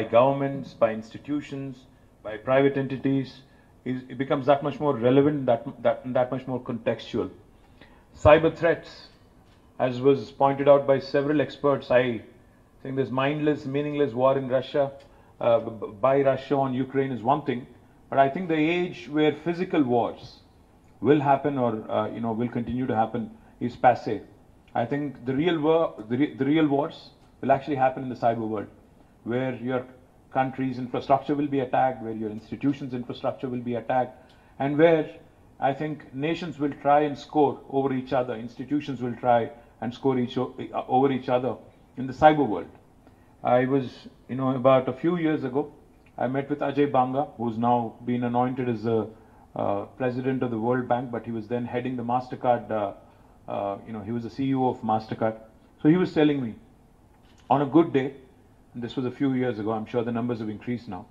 by governments, by institutions, by private entities, is, it becomes that much more relevant, that, that, that much more contextual. Cyber threats, as was pointed out by several experts, I think this mindless, meaningless war in Russia, uh, by Russia on Ukraine is one thing, but I think the age where physical wars will happen or uh, you know will continue to happen is passe. I think the real war, the, re the real wars will actually happen in the cyber world, where your country's infrastructure will be attacked, where your institutions' infrastructure will be attacked, and where I think nations will try and score over each other, institutions will try and score each over each other in the cyber world. I was, you know, about a few years ago, I met with Ajay Banga, who's now been anointed as the uh, president of the World Bank, but he was then heading the MasterCard, uh, uh, you know, he was the CEO of MasterCard. So he was telling me, on a good day, this was a few years ago, I'm sure the numbers have increased now.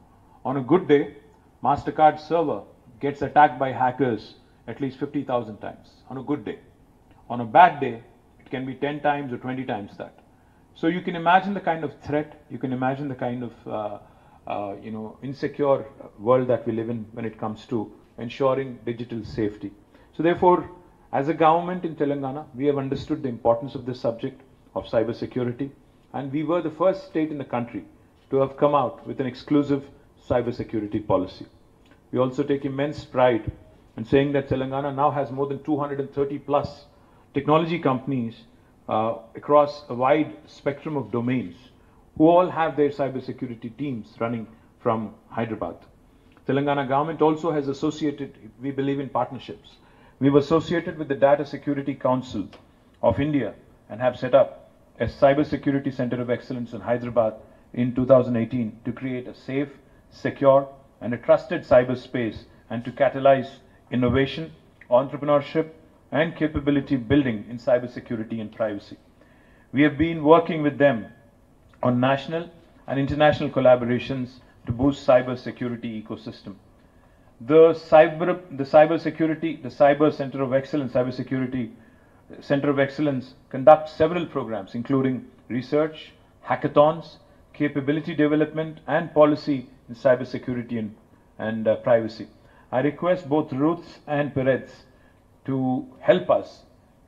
On a good day, MasterCard server gets attacked by hackers at least 50,000 times on a good day. On a bad day, it can be 10 times or 20 times that. So you can imagine the kind of threat, you can imagine the kind of uh, uh, you know insecure world that we live in when it comes to ensuring digital safety. So therefore, as a government in Telangana, we have understood the importance of this subject of cyber security, and we were the first state in the country to have come out with an exclusive cyber security policy. We also take immense pride in saying that Telangana now has more than 230 plus technology companies uh, across a wide spectrum of domains who all have their cybersecurity teams running from Hyderabad. Telangana government also has associated, we believe in partnerships. We've associated with the Data Security Council of India and have set up a cybersecurity center of excellence in Hyderabad in 2018 to create a safe, secure, and a trusted cyberspace and to catalyze innovation, entrepreneurship, and capability building in cybersecurity and privacy. We have been working with them on national and international collaborations to boost cyber security ecosystem. The cyber, the cyber security, the Cyber Center of Excellence, Cyber Security Center of Excellence conducts several programs, including research, hackathons, capability development, and policy in cybersecurity and, and uh, privacy. I request both Ruth and Peretz to help us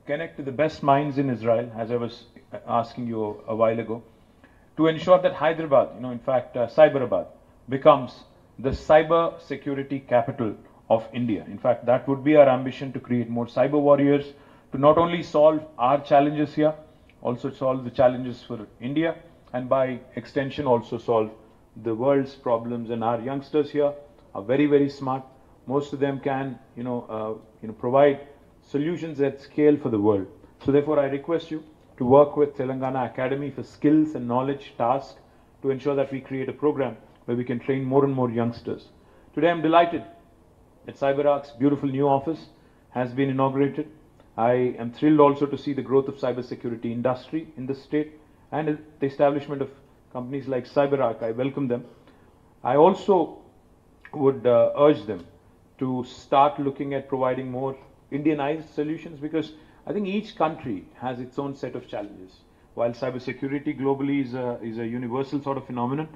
connect to the best minds in Israel, as I was asking you a while ago, to ensure that Hyderabad, you know, in fact, uh, Cyberabad, becomes the cyber security capital of India. In fact, that would be our ambition to create more cyber warriors to not only solve our challenges here, also solve the challenges for India, and by extension also solve the world's problems. And our youngsters here are very, very smart. Most of them can, you know, uh, you know, provide solutions at scale for the world. So therefore, I request you to work with Telangana Academy for Skills and Knowledge Task to ensure that we create a program where we can train more and more youngsters. Today I'm delighted that CyberArk's beautiful new office has been inaugurated. I am thrilled also to see the growth of cybersecurity industry in the state and the establishment of companies like CyberArk. I welcome them. I also would uh, urge them to start looking at providing more Indianized solutions because I think each country has its own set of challenges. While cybersecurity globally is a, is a universal sort of phenomenon,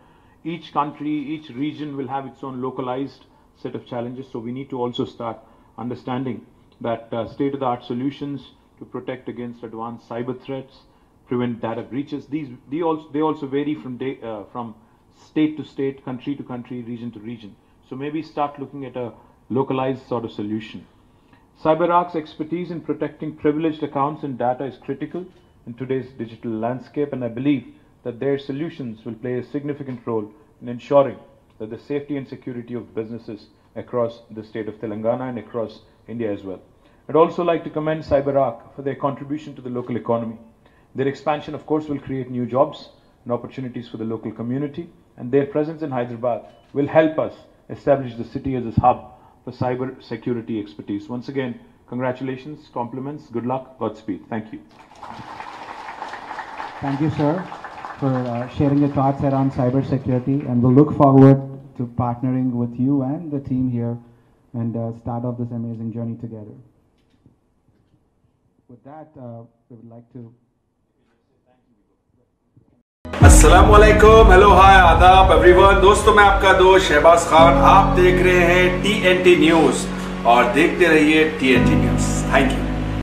each country, each region will have its own localized set of challenges. So we need to also start understanding that uh, state-of-the-art solutions to protect against advanced cyber threats, prevent data breaches. These they also they also vary from day, uh, from state to state, country to country, region to region. So maybe start looking at a localized sort of solution. CyberArk's expertise in protecting privileged accounts and data is critical in today's digital landscape, and I believe that their solutions will play a significant role in ensuring that the safety and security of businesses across the state of Telangana and across India as well. I'd also like to commend CyberArk for their contribution to the local economy. Their expansion, of course, will create new jobs and opportunities for the local community, and their presence in Hyderabad will help us establish the city as a hub for cyber security expertise. Once again, congratulations, compliments, good luck, Godspeed. Thank you. Thank you, sir, for uh, sharing your thoughts around cyber security, and we'll look forward to partnering with you and the team here and uh, start off this amazing journey together. With that, uh, we would like to अस्सलाम वालेकुम hello hi आदाब everyone दोस्तों मैं आपका दोस्त शहबाज खान आप देख रहे हैं टीएनटी न्यूज और देखते रहिए टीएनटी न्यूज थैंक यू